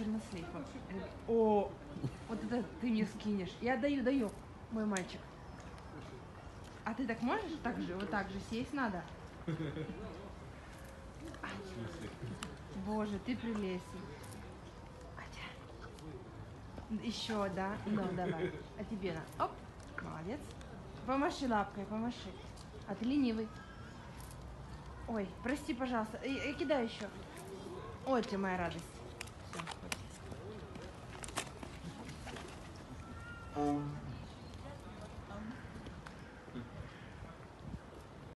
чернослив. Вот. О, вот это ты мне скинешь. Я даю, даю, мой мальчик. А ты так можешь? Так же, вот так же сесть надо. Боже, ты прелестный. Ача. Еще, да? Ну, давай. А тебе на. Оп. Молодец. Помаши лапкой, помаши. А ты ленивый. Ой, прости, пожалуйста. Э, э, кидай еще. Ой, ты моя радость. Boom. Um.